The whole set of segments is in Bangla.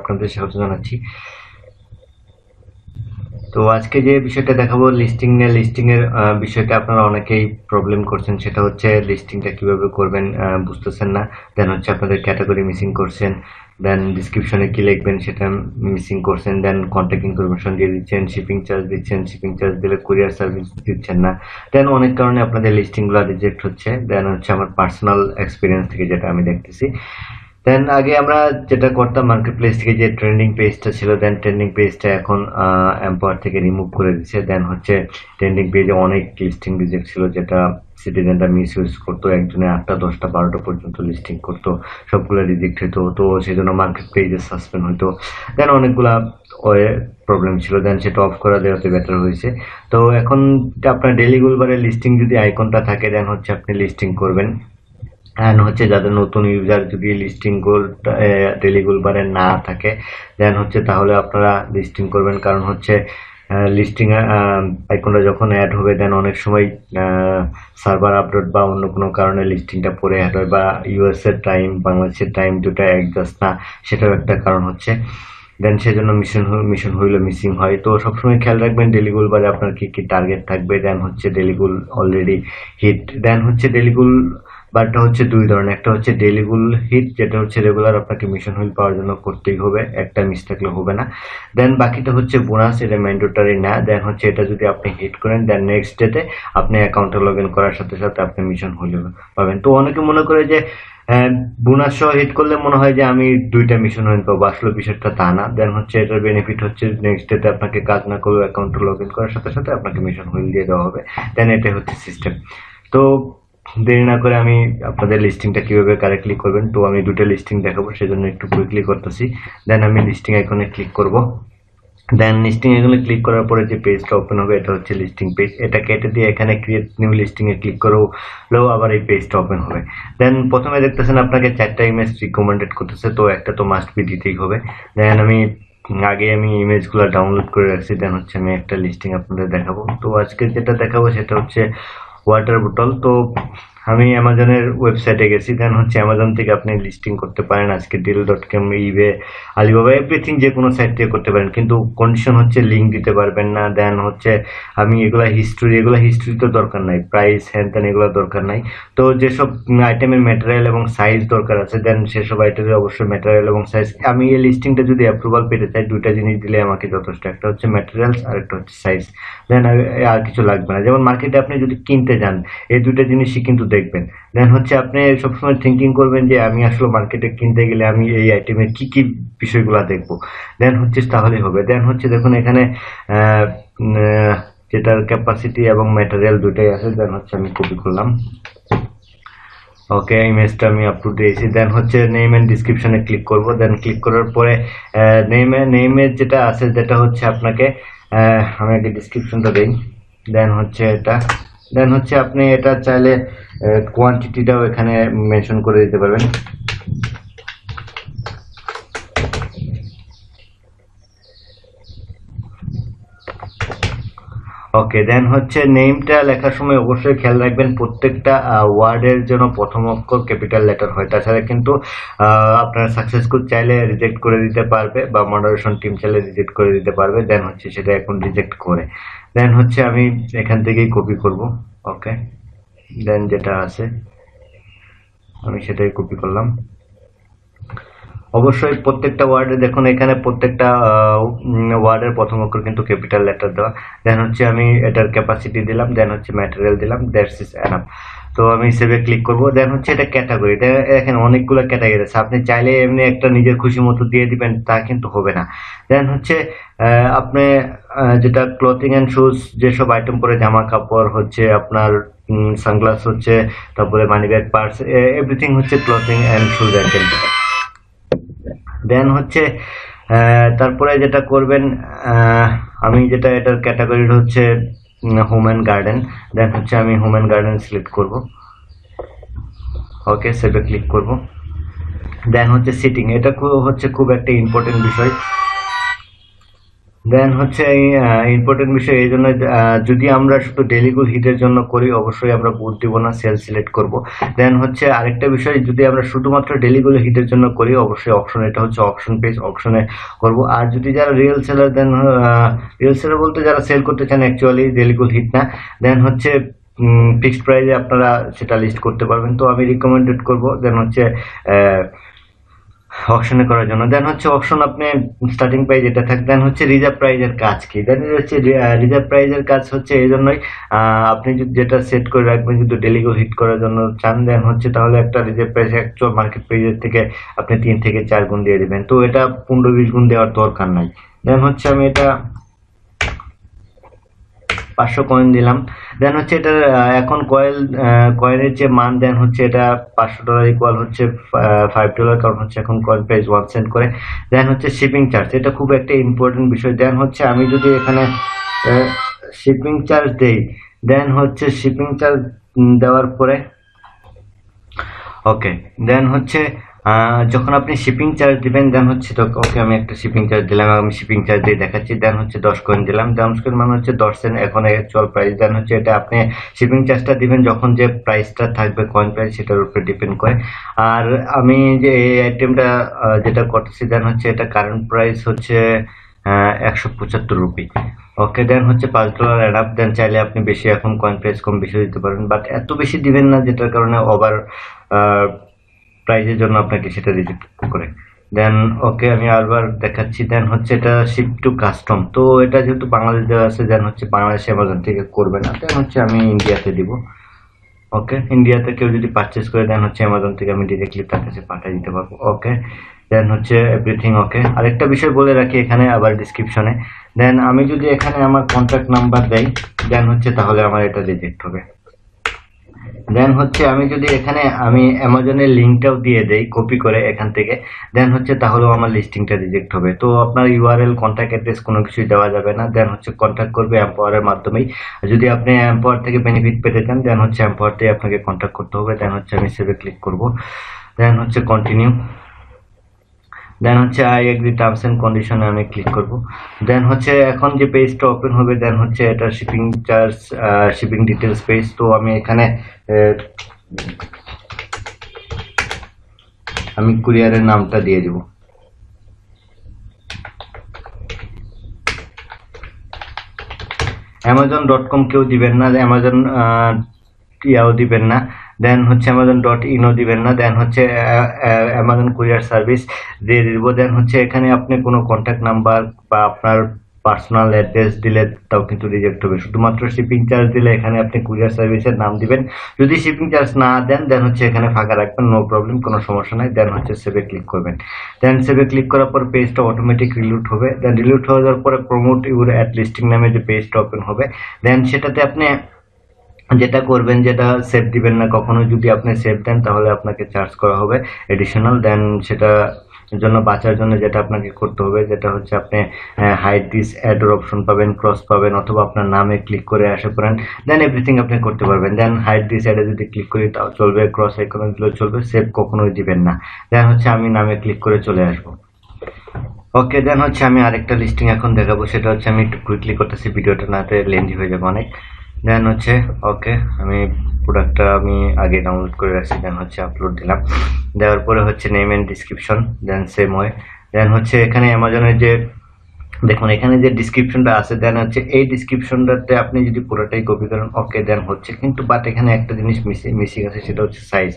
আপনাদের স্বাগত জানাচ্ছি। তো আজকে যে বিষয়টা দেখাবো লিস্টিং নিয়ে লিস্টিং এর বিষয়টা আপনারা অনেকেই প্রবলেম করছেন। সেটা হচ্ছে লিস্টিংটা কীভাবে করবেন বুঝতেছেন না। দেন হচ্ছে আপনাদের ক্যাটাগরি মিসিং করছেন। দেন ডিসক্রিপশনে কি লিখবেন, সেটা মিসিং করছেন। দেন কন্ট্যাক্ট ইনফরমেশন দিয়ে দিচ্ছেন শিপিং চার্জ দিচ্ছেন শিপিং চার্জ দিলে কুরিয়ার সার্ভিস দিচ্ছেন না। দেন অনেক কারণে আপনাদের লিস্টিংগুলো রিজেক্ট হচ্ছে। দেন হচ্ছে আমার পার্সোনাল এক্সপিরিয়েন্স থেকে যেটা আমি দেখতেছি। দেন আগে আমরা যেটা করতাম মার্কেট প্লেস থেকে যে ট্রেন্ডিং পেজটা ছিল দেন ট্রেন্ডিং পেজটা এখন এম্পাওয়ার থেকে রিমুভ করে দিচ্ছে দেন হচ্ছে ট্রেন্ডিং পেজে অনেক লিস্টিং রিজেক্ট ছিল, যেটা সিটিজেনরা মিস ইউজ করতো। একজনে আটটা, দশটা, বারোটা পর্যন্ত লিস্টিং করতো। সবগুলো রিজেক্ট হতো তো সেই জন্য মার্কেট পেজে সাসপেন্ড হতো দেন অনেকগুলা প্রবলেম ছিল। দেন সেটা অফ করা দেওয়াতে বেটার হয়েছে। তো এখন আপনার ডেলি গুলবারের লিস্টিং যদি আইকনটা থাকে দেন হচ্ছে আপনি লিস্টিং করবেন। অ্যান্ড হচ্ছে যাদের নতুন ইউজার যদি লিস্টিং গোল ডেলি গোলবারে না থাকে দেন হচ্ছে তাহলে আপনারা লিস্টিং করবেন। কারণ হচ্ছে লিস্টিং আইকনটা যখন অ্যাড হবে দেন অনেক সময় সার্ভার আপডেট বা অন্য কোনো কারণে লিস্টিংটা পরে অ্যাড হয় বা ইউএস এর টাইম বাংলাদেশের টাইম দুটো অ্যাডজাস্ট না, সেটাও একটা কারণ হচ্ছে। দেন সেজন্য মিশন মিশন হইলে মিসিং হয়। তো সবসময় খেয়াল রাখবেন ডেলিগুল বারে আপনার কী কী টার্গেট থাকবে দেন হচ্ছে ডেলিগুল অলরেডি হিট দেন হচ্ছে ডেলিগুল বারটা হচ্ছে দুই ধরনের। একটা হচ্ছে ডেলিগুল হিট যেটা হচ্ছে রেগুলার আপনাকে মিশন হুইল পাওয়ার জন্য করতেই হবে, একটা মিস থাকলে হবে না। দেন বাকিটা হচ্ছে বোনাস এটা ম্যান্ডেটরি না। দেন হচ্ছে এটা যদি আপনি হিট করেন দেন নেক্সট ডেতে আপনি অ্যাকাউন্টে লগ ইন করার সাথে সাথে আপনি মিশন হুইল পাবেন। তো অনেকে মনে করে যে বোনাস সহ হিট করলে মনে হয় যে আমি দুইটা মিশন হইন পাবো, আসলে বিষয়টা তা না। দেন হচ্ছে এটার বেনিফিট হচ্ছে নেক্সট ডেতে আপনাকে কাজ না করলেও অ্যাকাউন্টে লগ ইন করার সাথে সাথে আপনাকে মিশন হুইল দিয়ে দেওয়া হবে। দেন এটাই হচ্ছে সিস্টেম তো দেরি না করে আমি আপনাদের লিস্টিংটা কীভাবে কারেক্টলি করবেন, তো আমি দুটো লিস্টিং দেখাবো, সেজন্য একটু কুইকলি করতেছি। দেন আমি লিস্টিং আইকনে ক্লিক করব। দেন লিস্টিং এগুলো ক্লিক করার পরে যে পেজটা ওপেন হবে, এটা হচ্ছে লিস্টিং পেজ এটা কেটে দিয়ে এখানে ক্রিয়েট নিউ লিস্টিংয়ে ক্লিক করলেও আবার এই পেজটা ওপেন হবে। দেন প্রথমে দেখতেছেন আপনাকে চারটা ইমেজ রিকমেন্ডেড করতেছে, তো একটা তো মাস্ট বি দিতেই হবে। দেন আমি, আগে আমি ইমেজগুলো ডাউনলোড করে রাখছি দেন হচ্ছে আমি একটা লিস্টিং আপনাদের দেখাবো। তো আজকে যেটা দেখাবো, সেটা হচ্ছে वाटर बोतल तो আমি অ্যামাজনের ওয়েবসাইটে গেছি দেন হচ্ছে অ্যামাজন থেকে আপনি লিস্টিং করতে পারেন, আজকে deal dot com eBay Alibaba everything যে কোনো সাইট থেকে করতে পারেন। কিন্তু কন্ডিশন হচ্ছে লিঙ্ক দিতে পারবেন না দেন হচ্ছে আমি এগুলা হিস্ট্রি এগুলো হিস্ট্রি তো দরকার নাই। প্রাইস হ্যান ত্যান এগুলো দরকার নাই। তো যেসব আইটেমের ম্যাটেরিয়াল এবং সাইজ দরকার আছে দেন সেসব আইটেমের অবশ্যই ম্যাটেরিয়াল এবং সাইজ আমি এই লিস্টিংটা যদি অ্যাপ্রুভাল পেতে চাই, দুইটা জিনিস দিলে আমাকে যথেষ্ট। একটা হচ্ছে ম্যাটেরিয়ালস আর একটা হচ্ছে সাইজ দেন আর কিছু লাগবে না। যেমন মার্কেটে আপনি যদি কিনতে যান, এই দুইটা জিনিসই কিন্তু দেখবেন। দেন হচ্ছে আপনি সবসময় থিঙ্কিং করবেন যে, আমি আসলে মার্কেটে কিনতে গেলে আমি এই আইটেমের কি কি বিষয়গুলো দেখব। দেন হচ্ছে তাহলে হবে। দেন হচ্ছে দেখুন এখানে যেটার ক্যাপাসিটি এবং ম্যাটেরিয়াল দুটাই আছে দেন হচ্ছে আমি কপি করলাম। ওকে ইমেজটা আমি আপলোড দিয়েছি। দেন হচ্ছে নেম এন্ড ডিসক্রিপশনে ক্লিক করব। দেন ক্লিক করার পরে নেমে নেমের যেটা আছে, যেটা হচ্ছে আপনাকে আমি আগে ডিসক্রিপশনটা দিই। দেন হচ্ছে এটা দেন হচ্ছে আপনি এটা চাইলে কোয়ান্টিটিটাও এখানে মেনশন করে দিতে পারবেন। ওকে দেন হচ্ছে নেমটা লেখার সময় অবশ্যই খেয়াল রাখবেন, প্রত্যেকটা ওয়ার্ডের জন্য প্রথম অক্ষর ক্যাপিটাল লেটার হয়। তাছাড়া কিন্তু আপনার সাকসেসফুল চাইলে রিজেক্ট করে দিতে পারবে বা মডারেশন টিম চাইলে রিজেক্ট করে দিতে পারবে। দেন হচ্ছে সেটা এখন রিজেক্ট করে। দেন হচ্ছে আমি এখান থেকেই কপি করব। ওকে দেন যেটা আছে, আমি সেটাই কপি করলাম। অবশ্যই প্রত্যেকটা ওয়ার্ডে দেখুন, এখানে প্রত্যেকটা ওয়ার্ডের প্রথম অক্ষর কিন্তু ক্যাপিটাল লেটার দেওয়া। দেন হচ্ছে আমি এটার ক্যাপাসিটি দিলাম দেন হচ্ছে ম্যাটেরিয়াল দিলাম দ্যাটস ইজ এনাফ তো আমি সেভে ক্লিক করব। দেন হচ্ছে এটা ক্যাটাগরি এখানে অনেকগুলো ক্যাটাগরি আছে। আপনি চাইলে এমনি একটা নিজের খুশি মতো দিয়ে দিবেন, তা কিন্তু হবে না। দেন হচ্ছে আপনি যেটা ক্লথিং অ্যান্ড শুজ যেসব আইটেম পরে জামা কাপড় হচ্ছে আপনার সানগ্লাস হচ্ছে, তারপরে মানি ব্যাগ পার্স এভরিথিং হচ্ছে clothing and shoes item then হচ্ছে তারপরে যেটা করবেন আমি যেটা এটার ক্যাটাগরি হচ্ছে হোম অ্যান্ড গার্ডেন দেন হচ্ছে আমি হোম অ্যান্ড গার্ডেন সিলেক্ট করব। ওকে সেভে ক্লিক করব। দেন হচ্ছে সিটিং এটা হচ্ছে খুব একটা ইম্পর্টেন্ট বিষয়। দেন হচ্ছে ইম্পর্টেন্ট বিষয় এই জন্য যদি আমরা শুধু ডেলিগুল হিটের জন্য করি, অবশ্যই আমরা বুট দিব না সেল সিলেক্ট করব। দেন হচ্ছে আরেকটা বিষয়, যদি আমরা শুধুমাত্র ডেলিগুল হিটের জন্য করি, অবশ্যই অপশন এটা হচ্ছে অপশন পেজ অপশনে করব। আর যদি যারা real seller then real seller বলতে যারা সেল করতে চান অ্যাকচুয়ালি ডেলিগুল হিট না। দেন হচ্ছে ফিক্সড প্রাইসে আপনারা সেটা লিস্ট করতে পারবেন। তো আমি রিকমেন্ডেড করব দেন হচ্ছে অপশনে করার জন্য। দেন হচ্ছে অপশন আপনি স্টার্টিং প্রাইস এটা থাকে দেন হচ্ছে রিজার্ভ প্রাইজের কাজ কি? দেন হচ্ছে রিজার্ভ প্রাইজের কাজ হচ্ছে এই জন্যই আপনি যদি যেটা সেট করে রাখবেন, যদি ডেলিগো হিট করার জন্য চান দেন হচ্ছে তাহলে একটা রিজার্ভ প্রাইস অ্যাকচুয়াল মার্কেট প্রাইজের থেকে আপনি তিন থেকে চার গুণ দিয়ে দেবেন। তো এটা পনেরো বিশ গুণ দেওয়ার দরকার নাই। দেন হচ্ছে আমি এটা পাঁচশো কয়েন দিলাম। দেন হচ্ছে এটা এখন কয়েল কয়েলের যে মান দেন হচ্ছে এটা পাঁচশো ডলার ইকুয়াল হচ্ছে ফাইভ ডলার কারণ হচ্ছে এখন কয়েল প্রাইস ওয়ান সেন্ট করে। দেন হচ্ছে শিপিং চার্জ এটা খুব একটা ইম্পর্টেন্ট বিষয়। দেন হচ্ছে আমি যদি এখানে শিপিং চার্জ দেই দেন হচ্ছে শিপিং চার্জ দেওয়ার পরে ওকে দেন হচ্ছে যখন আপনি শিপিং চার্জ দিবেন দেন হচ্ছে তো ওকে আমি একটা শিপিং চার্জ দিলাম আমি শিপিং চার্জ দিয়ে দেখাচ্ছি দেন হচ্ছে দশ কয়েন দিলাম। দশ কয়েন মানে হচ্ছে দশ সেন্ট এখন অ্যাকচুয়াল প্রাইস দেন হচ্ছে এটা আপনি শিপিং চার্জটা দিবেন যখন যে প্রাইসটা থাকবে কয়েন প্রাইস সেটার উপরে ডিপেন্ড করে। আর আমি যে এই আইটেমটা যেটা করতেছি দেন হচ্ছে এটা কারেন্ট প্রাইস হচ্ছে একশো পঁচাত্তর রুপি ওকে দেন হচ্ছে পাঁচ ডলার অ্যাডাপ দেন চাইলে আপনি বেশি, এখন কয়েন প্রাইস কম বেশি দিতে পারেন। বাট এত বেশি দিবেন না, যেটার কারণে ওভার প্রাইজের জন্য আপনাকে সেটা রিজেক্ট করে। দেন ওকে আমি আরবার দেখাচ্ছি। দেন হচ্ছে এটা শিপ টু কাস্টম তো এটা যেহেতু বাংলাদেশ দেওয়া আছে দেন হচ্ছে বাংলাদেশ অ্যামাজন থেকে করবে না। দেন হচ্ছে আমি ইন্ডিয়াতে দিব। ওকে ইন্ডিয়াতে কেউ যদি পারচেস করে দেন হচ্ছে অ্যামাজন থেকে আমি ডিরেক্টলি তার কাছে পাঠিয়ে দিতে পারব। ওকে দেন হচ্ছে এভরিথিং ওকে আরেকটা বিষয় বলে রাখি এখানে, আবার ডিসক্রিপশনে দেন আমি যদি এখানে আমার কন্ট্যাক্ট নাম্বার দেই দেন হচ্ছে তাহলে আমার এটা রিজেক্ট হবে। দেন হচ্ছে আমি যদি এখানে, আমি অ্যামাজনের লিঙ্কটাও দিয়ে দেই কপি করে এখান থেকে দেন হচ্ছে তাহলেও আমার লিস্টিংটা রিজেক্ট হবে। তো আপনার ইউআরএল কন্ট্যাক্ট অ্যাড্রেস কোনো কিছুই দেওয়া যাবে না। দেন হচ্ছে কন্ট্যাক্ট করবে অ্যাম্পাওয়ারের মাধ্যমেই। যদি আপনি অ্যাম্পাওয়ার থেকে বেনিফিট পেতে চান দেন হচ্ছে এম্পাওয়ারতেই আপনাকে কন্ট্যাক্ট করতে হবে। দেন হচ্ছে আমি সেভে ক্লিক করব। দেন হচ্ছে কন্টিনিউ দেন হচ্ছে আই এগ্রি টার্মস এন্ড কন্ডিশনে আমি ক্লিক করব। দেন হচ্ছে এখন যে পেজটা ওপেন হবে দেন হচ্ছে এটা shipping charge shipping details page তো আমি এখানে আমি কুরিয়ারের নামটা দিয়ে দেব। অ্যামাজন ডট কম কেউ দিবেন না অ্যামাজন ইয়াও দিবেন না। দেন হচ্ছে অ্যামাজন ডট ইনও দিবেন না। দেন হচ্ছে অ্যামাজন কুরিয়ার সার্ভিস দিয়ে দিব। দেন হচ্ছে এখানে আপনি কোনো কন্ট্যাক্ট নাম্বার বা আপনার পার্সোনাল অ্যাড্রেস দিলে তাও কিন্তু রিজেক্ট হবে। শুধুমাত্র শিপিং চার্জ দিলে এখানে আপনি কুরিয়ার সার্ভিসের নাম দিবেন। যদি শিপিং চার্জ না দেন দেন হচ্ছে এখানে ফাঁকা রাখবেন নো প্রবলেম কোনো সমস্যা নাই। দেন হচ্ছে সেভে ক্লিক করবেন। দেন সেভে ক্লিক করার পর পেজটা অটোমেটিক রিলুট হবে। দেন রিলুট হয়ে যাওয়ার পরে প্রমোট ইউর অ্যাড লিস্টিং নামে যে পেজটা ওপেন হবে দেন সেটাতে আপনি যেটা করবেন, যেটা সেভ দিবেন না, কখনো যদি আপনি সেভ দেন, তাহলে আপনাকে চার্জ করা হবে এডিশনাল দেন সেটা জন্য বাঁচার জন্য যেটা আপনাকে করতে হবে যেটা হচ্ছে আপনি হাইড দিস অ্যাডর অপশন পাবেন ক্রস পাবেন, অথবা আপনার নামে ক্লিক করে আসে পড়েন দেন এভরিথিং আপনি করতে পারবেন। দেন হাইড দিস অ্যাডে যদি ক্লিক করি, তাও চলবে ক্রস আইকনে দিলেও চলবে সেভ কখনোই দিবেন না। দেন হচ্ছে আমি নামে ক্লিক করে চলে আসব। ওকে দেন হচ্ছে আমি আরেকটা লিস্টিং এখন দেখাবো, সেটা হচ্ছে আমি একটু কুইকলি করতেছি, ভিডিওটা নাতে লেন্দি হয়ে যাবে অনেক। দেন হচ্ছে ওকে আমি প্রোডাক্টটা আমি আগে ডাউনলোড করে রাখছি দেন হচ্ছে আপলোড দিলাম। দেওয়ার পরে হচ্ছে name and description then same way then হচ্ছে এখানে অ্যামাজনের যে দেখুন, এখানে যে ডিসক্রিপশনটা আছে দেন হচ্ছে এই ডিসক্রিপশনটাতে আপনি যদি পুরোটাই কপি করেন ওকে দেন হচ্ছে কিন্তু বাট এখানে একটা জিনিস মিসিং আছে, সেটা হচ্ছে size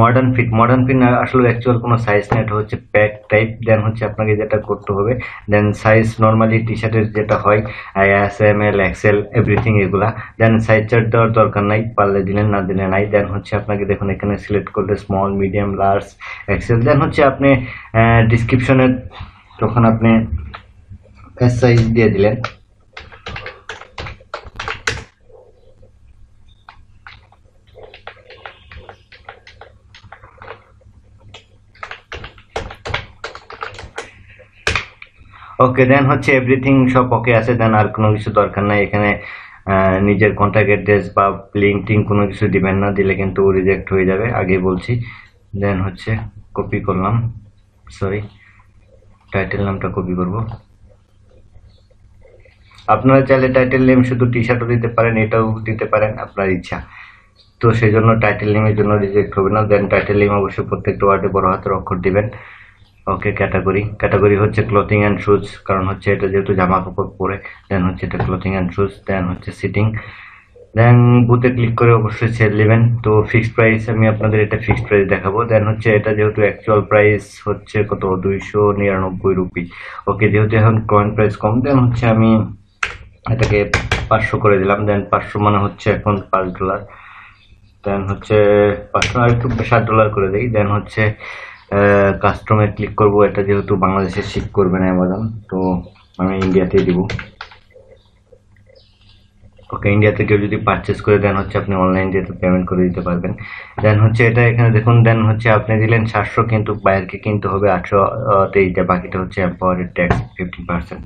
modern fit modern fit আসলে অ্যাকচুয়াল কোনো সাইজ না, এটা হচ্ছে প্যাক টাইপ দেন হচ্ছে আপনাকে যেটা করতে হবে দেন সাইজ নর্মালি টি শার্টের যেটা হয় S M L XL everything এগুলা দেন সাইজ চার্ট দেওয়ার দরকার নাই, পারলে দিলেন, না দিলে নাই দেন হচ্ছে আপনাকে দেখুন, এখানে সিলেক্ট করলে small medium large XL then হচ্ছে আপনি ডিসক্রিপশনের তখন আপনি এস সাইজ দিয়ে দিলেন ওকে দেন হচ্ছে এভরিথিং সব ওকে আছে দেন আর কোনো কিছু দরকার নাই। এখানে নিজের কন্ট্যাক্ট অ্যাড্রেস বা লিঙ্ক টিঙ্ক কোনো কিছু দিবেন না, দিলে কিন্তু রিজেক্ট হয়ে যাবে আগে বলছি। দেন হচ্ছে কপি করলাম। সরি টাইটেল নামটা কপি করব। আপনারা চাইলে টাইটেল নেম শুধু টি শার্টও দিতে পারেন, এটাও দিতে পারেন, আপনার ইচ্ছা। তো সেই জন্য টাইটেল নেমের জন্য রিজেক্ট হবে না দেন টাইটেল নেম অবশ্যই প্রত্যেকটা ওয়ার্ডে বড় হাতের অক্ষর দিবেন। ওকে ক্যাটাগরি ক্যাটাগরি হচ্ছে ক্লোথিং অ্যান্ড শুজ কারণ হচ্ছে এটা যেহেতু জামা কাপড় পরে দেন হচ্ছে এটা ক্লোথিং অ্যান্ড শুজ দেন হচ্ছে সিটিং দেন বুথে ক্লিক করে অবশ্যই সেল নেবেন। তো ফিক্সড প্রাইস আমি আপনাদের এটা ফিক্সড প্রাইস দেখাবো। দেন হচ্ছে এটা যেহেতু অ্যাকচুয়াল প্রাইস হচ্ছে কত? দুইশো নিরানব্বই রুপি। ওকে যেহেতু এখন কয়েন প্রাইস কম দেন হচ্ছে আমি এটাকে পাঁচশো করে দিলাম। দেন পাঁচশো মানে হচ্ছে এখন পাঁচ ডলার দেন হচ্ছে পাঁচশো আর একটু সাত ডলার করে দিই। দেন হচ্ছে কাস্টমে ক্লিক করব। এটা যেহেতু বাংলাদেশে শিপ করবে না অ্যামাজন তো আমি ইন্ডিয়াতেই দিব। ওকে ইন্ডিয়া থেকে যদি পারচেস করে দেন হচ্ছে আপনি অনলাইন যেহেতু পেমেন্ট করে দিতে পারবেন। দেন হচ্ছে এটা এখানে দেখুন দেন হচ্ছে আপনি দিলেন সাতশো, কিন্তু বাইরকে কিনতে হবে আটশো তেইশটা বাকিটা হচ্ছে এম্পাওয়ারের ট্যাক্স ফিফটি পার্সেন্ট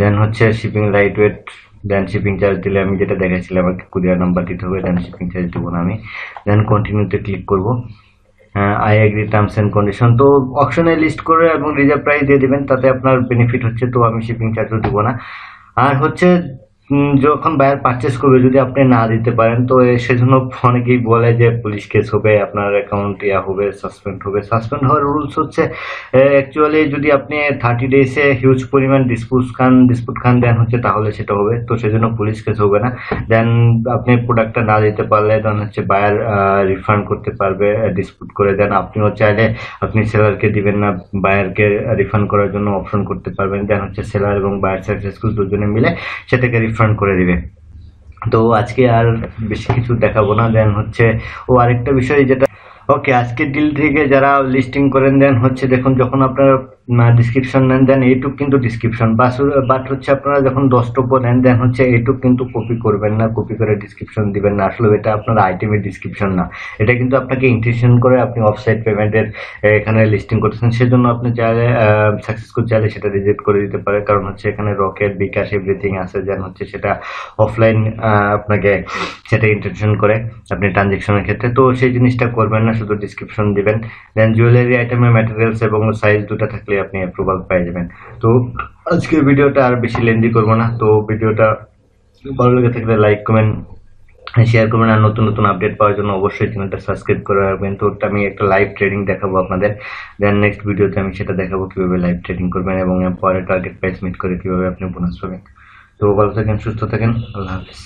দেন হচ্ছে shipping light weight then shipping charge দিলে আমি যেটা দেখাচ্ছিলাম, আমাকে কুরিয়ার নাম্বার দিতে হবে দেন শিপিং চার্জ দেবো না আমি। দেন কন্টিনিউতে ক্লিক করব। I agree terms and condition তো অপশনে লিস্ট করে এবং রিজার্ভ প্রাইস দিয়ে দেবেন, তাতে আপনার বেনিফিট হচ্ছে, তো আমি শিপিং চার্জও দেবো না। আর হচ্ছে যখন বায়ার পারচেস করবে, যদি আপনি না দিতে পারেন, তো সেজন্য অনেকেই বলে যে পুলিশ কেস হবে, আপনার অ্যাকাউন্ট ইয়া হবে সাসপেন্ড হবে। সাসপেন্ড হওয়ার রুলস হচ্ছে অ্যাকচুয়ালি যদি আপনি থার্টি ডেজে হিউজ পরিমাণ ডিসপুট খান ডিসপুট খান দেন হচ্ছে তাহলে সেটা হবে। তো সেজন্য পুলিশ কেস হবে না। দেন আপনি প্রোডাক্টটা না দিতে পারলে দেন হচ্ছে বায়ার রিফান্ড করতে পারবে ডিসপুট করে। দেন আপনিও চাইলে আপনি সেলারকে দিবেন না বায়ারকে রিফান্ড করার জন্য অপশন করতে পারবেন। দেন হচ্ছে সেলার এবং বায়ার সার্ভিস দুজনে মিলে সেটাকে রিফান্ড করে দিবে। তো আজকে আর বেশি কিছু দেখাবো না। দেন হচ্ছে ও আরেকটা বিষয় যেটা ওকে আজকের ডিল থেকে যারা লিস্টিং করেন দেন হচ্ছে দেখুন, যখন আপনারা ডিসক্রিপশন নেন দেন এইটুক কিন্তু ডিসক্রিপশন বাট হচ্ছে আপনারা যখন দশটপ নেন দেন হচ্ছে এইটুক কিন্তু কপি করবেন না কপি করে ডিসক্রিপশন দিবেন না। আসলে এটা আপনার আইটেমের ডিসক্রিপশন না। এটা কিন্তু আপনাকে ইন্টেনশন করে আপনি অফসাইট পেমেন্টের এখানে লিস্টিং করতেছেন। সেজন্য আপনি চাইলে সাকসেসফুল চাইলে সেটা রিজেক্ট করে দিতে পারে। কারণ হচ্ছে এখানে রকেট বিকাশ এভরিথিং আছে দেন হচ্ছে সেটা অফলাইন আপনাকে সেটা ইন্টেনশন করে আপনি ট্রানজেকশনের ক্ষেত্রে। তো সেই জিনিসটা করবেন না। শুধু ডিসক্রিপশন দিবেন দেন জুয়েলারি আইটেমের ম্যাটেরিয়ালস এবং সাইজ দুটো থাকলে আপনি অ্যাপ্রুভাল পেয়ে যাবেন। তো আজকের ভিডিওটা আর বেশি লেন্দি করব না, তো ভিডিওটা ভালো লেগে থাকলে লাইক কমেন্ট শেয়ার করবেন, আর নতুন নতুন আপডেট পাওয়ার জন্য অবশ্যই চ্যানেলটা সাবস্ক্রাইব করে রাখবেন। তো আমি একটা লাইভ ট্রেডিং দেখাবো আপনাদের। দেন নেক্সট ভিডিওতে আমি সেটা দেখাবো কীভাবে লাইভ ট্রেডিং করবেন এবং পরে টার্গেট প্রাইস মিট করে কীভাবে আপনি বোনাস পাবেন। তো ভালো থাকেন, সুস্থ থাকেন, আল্লাহ হাফিজ।